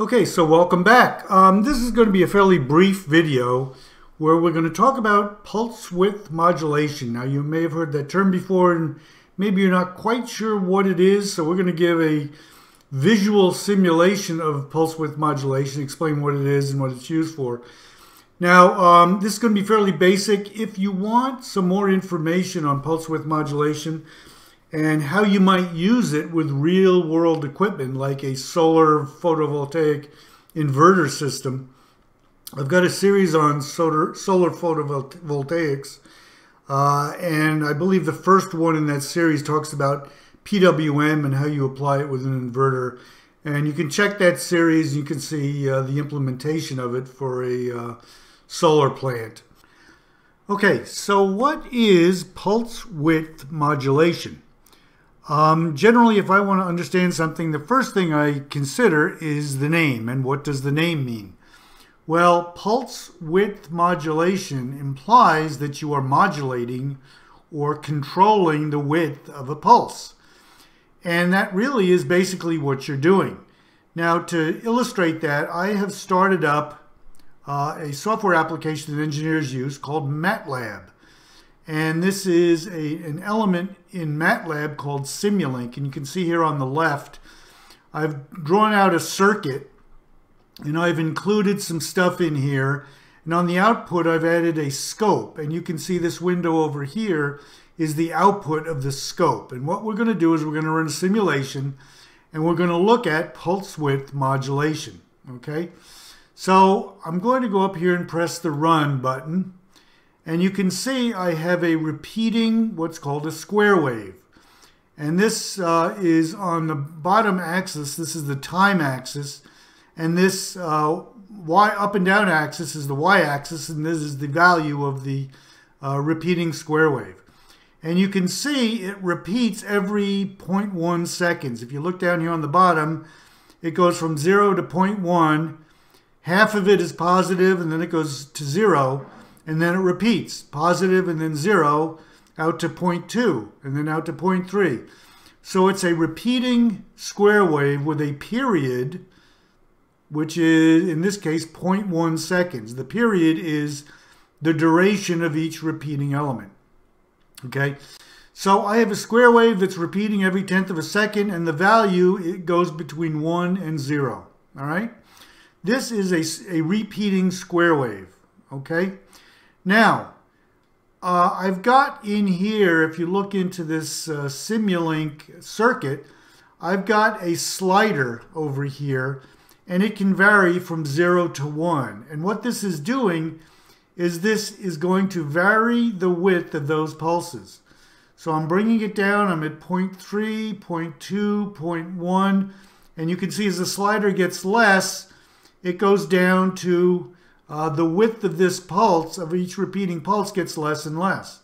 Okay, so welcome back. Um, this is going to be a fairly brief video where we're going to talk about pulse width modulation. Now, you may have heard that term before and maybe you're not quite sure what it is, so we're going to give a visual simulation of pulse width modulation, explain what it is and what it's used for. Now, um, this is going to be fairly basic. If you want some more information on pulse width modulation, and how you might use it with real world equipment like a solar photovoltaic inverter system. I've got a series on solar, solar photovoltaics, uh, and I believe the first one in that series talks about PWM and how you apply it with an inverter. And you can check that series, you can see uh, the implementation of it for a uh, solar plant. Okay, so what is pulse width modulation? Um, generally, if I want to understand something, the first thing I consider is the name. And what does the name mean? Well, pulse width modulation implies that you are modulating or controlling the width of a pulse. And that really is basically what you're doing. Now, to illustrate that, I have started up uh, a software application that engineers use called MATLAB. And this is a, an element in MATLAB called Simulink. And you can see here on the left, I've drawn out a circuit and I've included some stuff in here. And on the output, I've added a scope. And you can see this window over here is the output of the scope. And what we're going to do is we're going to run a simulation and we're going to look at pulse width modulation. Okay, so I'm going to go up here and press the run button. And you can see I have a repeating what's called a square wave. And this uh, is on the bottom axis. This is the time axis. And this uh, y up and down axis is the y-axis. And this is the value of the uh, repeating square wave. And you can see it repeats every 0.1 seconds. If you look down here on the bottom, it goes from 0 to 0.1. Half of it is positive, and then it goes to 0 and then it repeats positive and then zero out to 0.2 and then out to 0.3. So it's a repeating square wave with a period, which is in this case 0.1 seconds. The period is the duration of each repeating element. Okay, so I have a square wave that's repeating every tenth of a second, and the value it goes between 1 and 0. All right, this is a, a repeating square wave. Okay. Now, uh, I've got in here, if you look into this uh, Simulink circuit, I've got a slider over here and it can vary from 0 to 1. And what this is doing is this is going to vary the width of those pulses. So I'm bringing it down, I'm at 0.3, 0.2, 0.1, and you can see as the slider gets less, it goes down to uh, the width of this pulse, of each repeating pulse, gets less and less.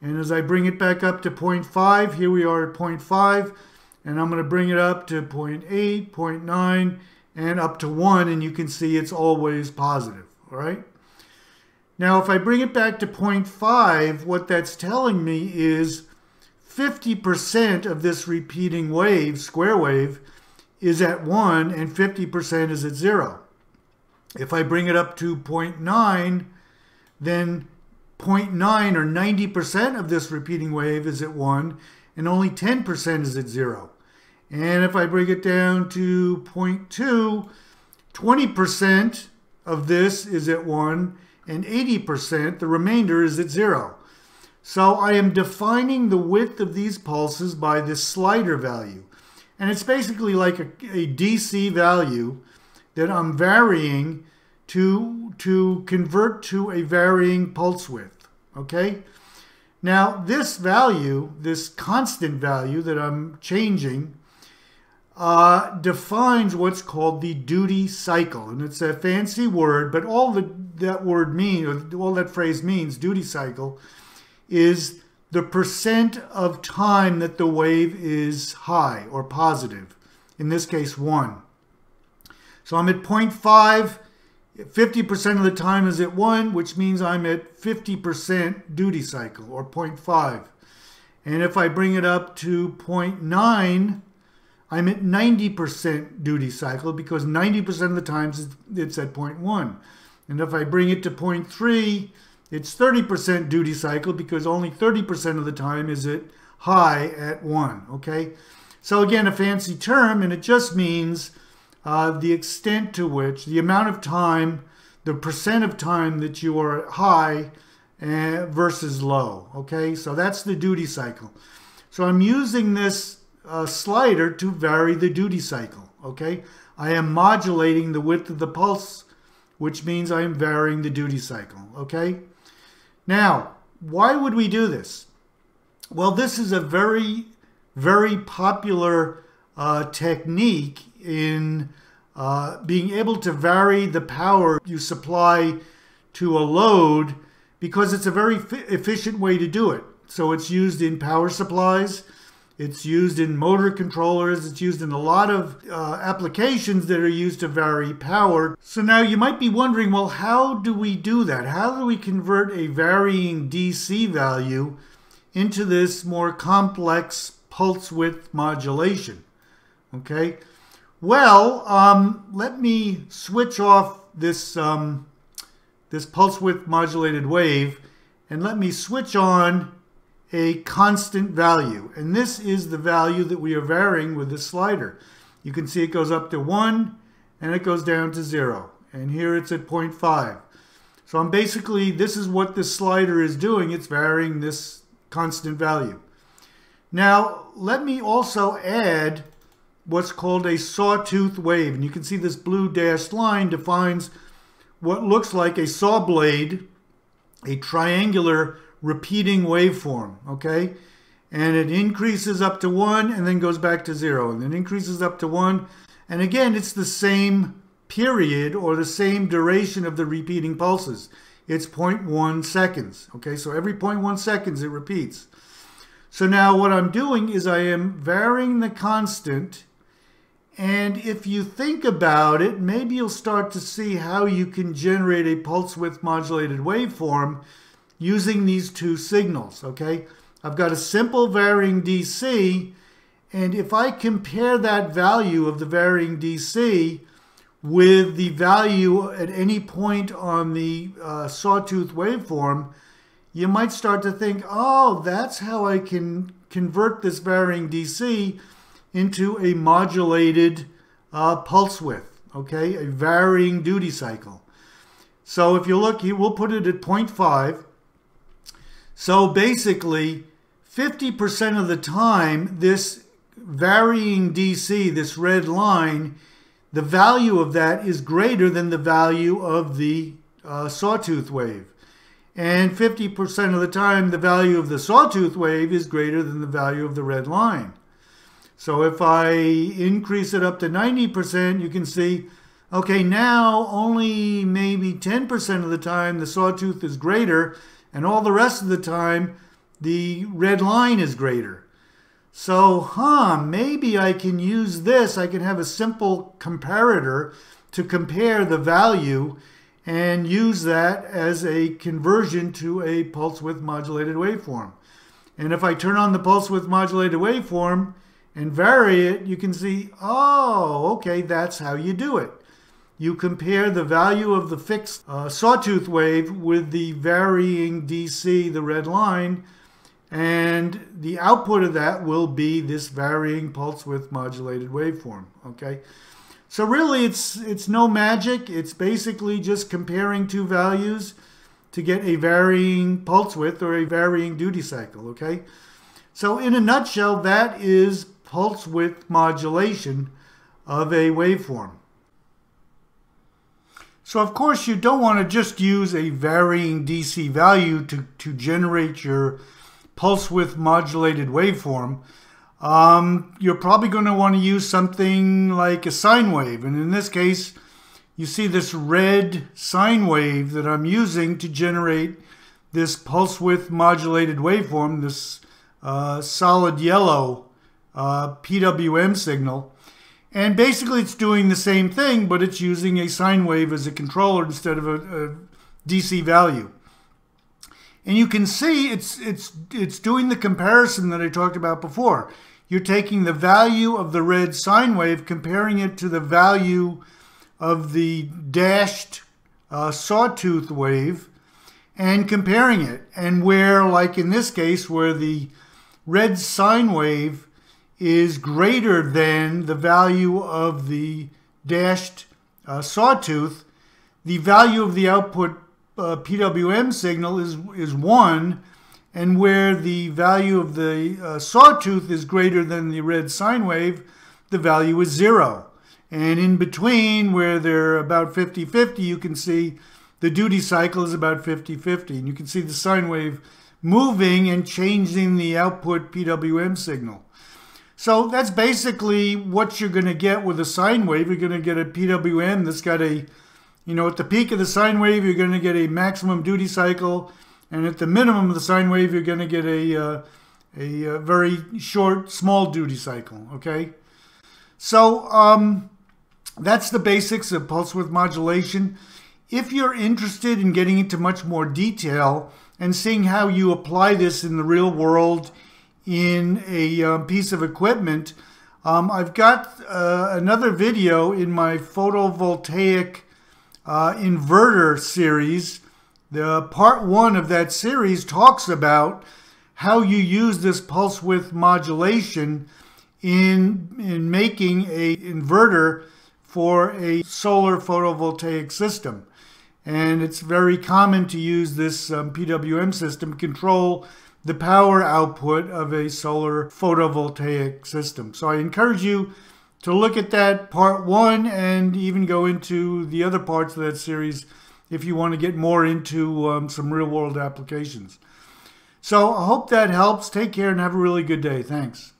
And as I bring it back up to 0.5, here we are at 0.5, and I'm going to bring it up to 0.8, 0.9, and up to 1, and you can see it's always positive, all right? Now, if I bring it back to 0.5, what that's telling me is 50% of this repeating wave, square wave, is at 1, and 50% is at 0. If I bring it up to 0.9, then 0.9 or 90% of this repeating wave is at 1 and only 10% is at 0. And if I bring it down to 0.2, 20% of this is at 1 and 80%, the remainder is at 0. So I am defining the width of these pulses by this slider value. And it's basically like a, a DC value that I'm varying to, to convert to a varying pulse width, okay? Now, this value, this constant value that I'm changing, uh, defines what's called the duty cycle. And it's a fancy word, but all that, that word means, all that phrase means, duty cycle, is the percent of time that the wave is high or positive. In this case, 1. So I'm at 0.5. 50% of the time is at 1, which means I'm at 50% duty cycle, or 0.5. And if I bring it up to 0.9, I'm at 90% duty cycle because 90% of the times it's at 0.1. And if I bring it to 0.3, it's 30% duty cycle because only 30% of the time is it high at 1, okay? So again, a fancy term, and it just means uh, the extent to which, the amount of time, the percent of time that you are high uh, versus low, okay? So that's the duty cycle. So I'm using this uh, slider to vary the duty cycle, okay? I am modulating the width of the pulse, which means I am varying the duty cycle, okay? Now, why would we do this? Well, this is a very, very popular uh, technique in uh, being able to vary the power you supply to a load because it's a very efficient way to do it. So it's used in power supplies, it's used in motor controllers. It's used in a lot of uh, applications that are used to vary power. So now you might be wondering, well, how do we do that? How do we convert a varying DC value into this more complex pulse width modulation? Okay. Well, um, let me switch off this, um, this pulse width modulated wave and let me switch on a constant value. And this is the value that we are varying with this slider. You can see it goes up to 1 and it goes down to 0. And here it's at 0.5. So I'm basically, this is what this slider is doing. It's varying this constant value. Now, let me also add what's called a sawtooth wave. And you can see this blue dashed line defines what looks like a saw blade, a triangular repeating waveform, okay? And it increases up to 1 and then goes back to 0 and then increases up to 1. And again, it's the same period or the same duration of the repeating pulses. It's 0.1 seconds, okay? So every 0.1 seconds it repeats. So now what I'm doing is I am varying the constant and if you think about it, maybe you'll start to see how you can generate a pulse width modulated waveform using these two signals, okay? I've got a simple varying DC, and if I compare that value of the varying DC with the value at any point on the uh, sawtooth waveform, you might start to think, oh, that's how I can convert this varying DC into a modulated uh, pulse width, okay, a varying duty cycle. So if you look, we'll put it at 0.5. So basically, 50% of the time, this varying DC, this red line, the value of that is greater than the value of the uh, sawtooth wave. And 50% of the time, the value of the sawtooth wave is greater than the value of the red line. So if I increase it up to 90%, you can see, okay, now only maybe 10% of the time the sawtooth is greater and all the rest of the time, the red line is greater. So, huh, maybe I can use this. I can have a simple comparator to compare the value and use that as a conversion to a pulse width modulated waveform. And if I turn on the pulse width modulated waveform and vary it, you can see, oh, okay, that's how you do it you compare the value of the fixed uh, sawtooth wave with the varying DC, the red line, and the output of that will be this varying pulse width modulated waveform, okay? So really it's, it's no magic. It's basically just comparing two values to get a varying pulse width or a varying duty cycle, okay? So in a nutshell, that is pulse width modulation of a waveform. So of course you don't want to just use a varying DC value to, to generate your pulse width modulated waveform. Um, you're probably going to want to use something like a sine wave. And in this case, you see this red sine wave that I'm using to generate this pulse width modulated waveform, this uh, solid yellow uh, PWM signal. And basically it's doing the same thing, but it's using a sine wave as a controller instead of a, a DC value. And you can see it's, it's, it's doing the comparison that I talked about before. you're taking the value of the red sine wave, comparing it to the value of the dashed uh, sawtooth wave, and comparing it. And where, like in this case, where the red sine wave is greater than the value of the dashed uh, sawtooth, the value of the output uh, PWM signal is, is 1, and where the value of the uh, sawtooth is greater than the red sine wave, the value is 0. And in between, where they're about 50-50, you can see the duty cycle is about 50-50. And you can see the sine wave moving and changing the output PWM signal. So that's basically what you're going to get with a sine wave. You're going to get a PWM that's got a, you know, at the peak of the sine wave, you're going to get a maximum duty cycle. And at the minimum of the sine wave, you're going to get a, uh, a, uh, very short, small duty cycle, okay? So um, that's the basics of pulse width modulation. If you're interested in getting into much more detail and seeing how you apply this in the real world in a uh, piece of equipment, um, I've got uh, another video in my photovoltaic uh, inverter series. The part one of that series talks about how you use this pulse width modulation in, in making a inverter for a solar photovoltaic system. And it's very common to use this um, PWM system control the power output of a solar photovoltaic system. So I encourage you to look at that part one and even go into the other parts of that series if you want to get more into um, some real world applications. So I hope that helps. Take care and have a really good day. Thanks.